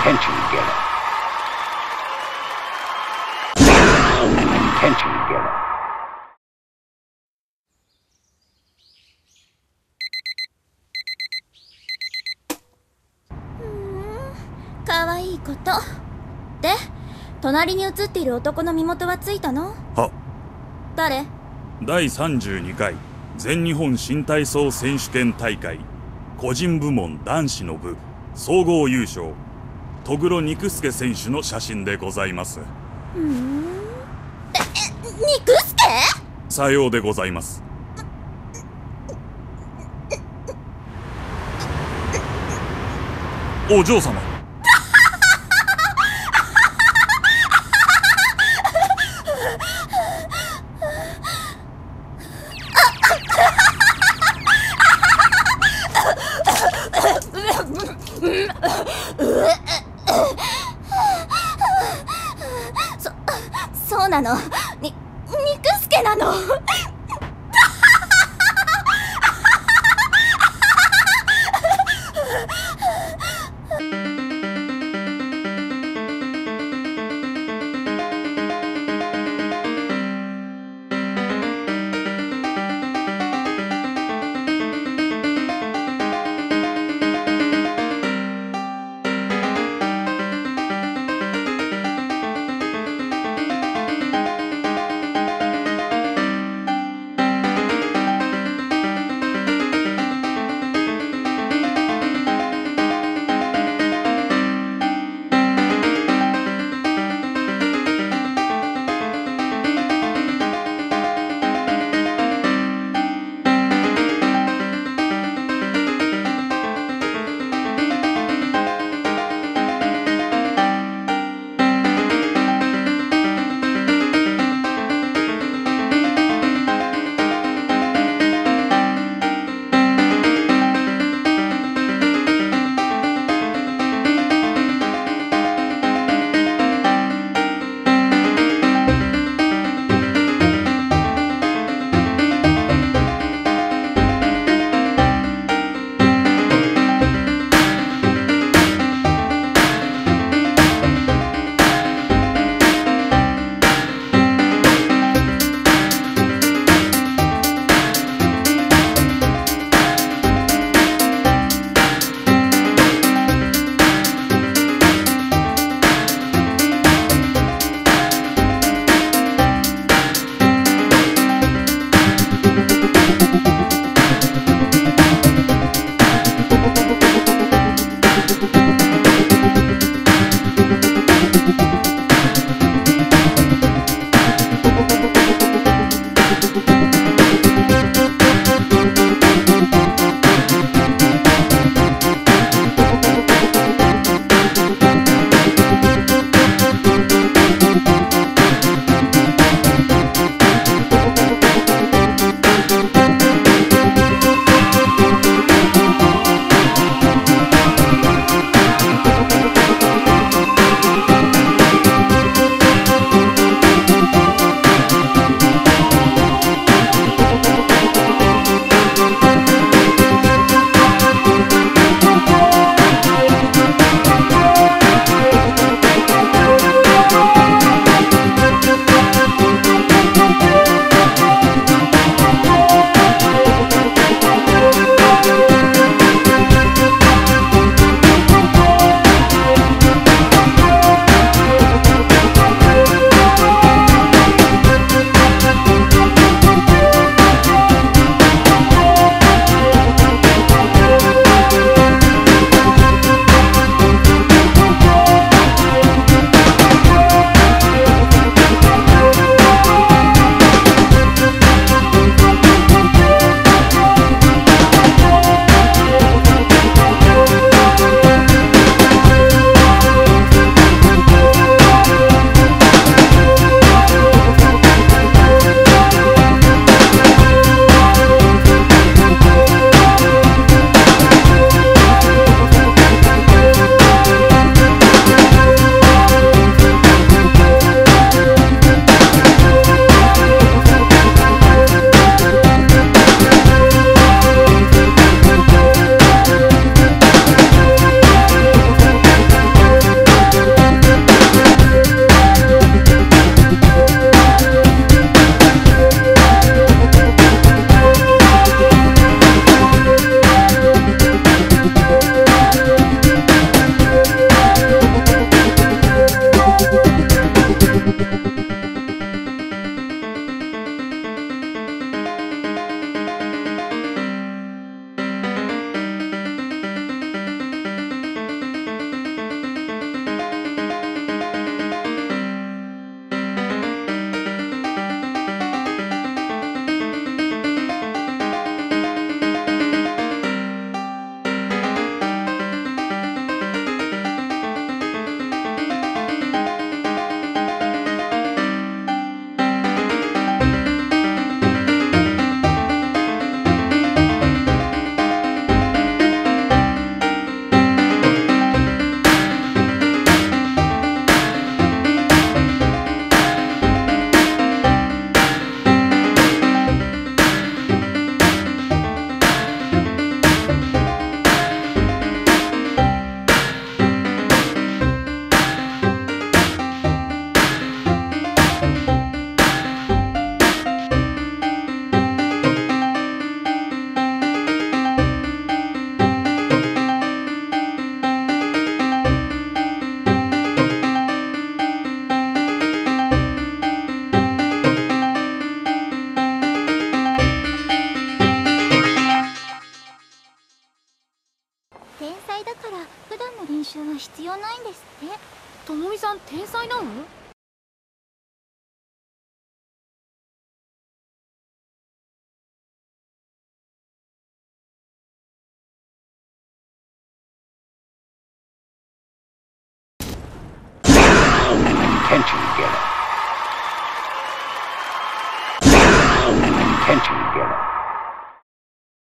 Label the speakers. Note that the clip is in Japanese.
Speaker 1: attention getter. An
Speaker 2: わいいこと。で隣に写っている男の身元はついたの？
Speaker 3: は
Speaker 2: 誰？
Speaker 3: 第32回全日本新体操選手権大会個人部門男子の部総合優勝戸黒肉助選手の写真でございます。
Speaker 2: 肉助
Speaker 3: さようでございます。お嬢様
Speaker 2: そうなの。に肉助なの。才だから普段の練習は必要ないんですって。
Speaker 4: ともみさん天才なの？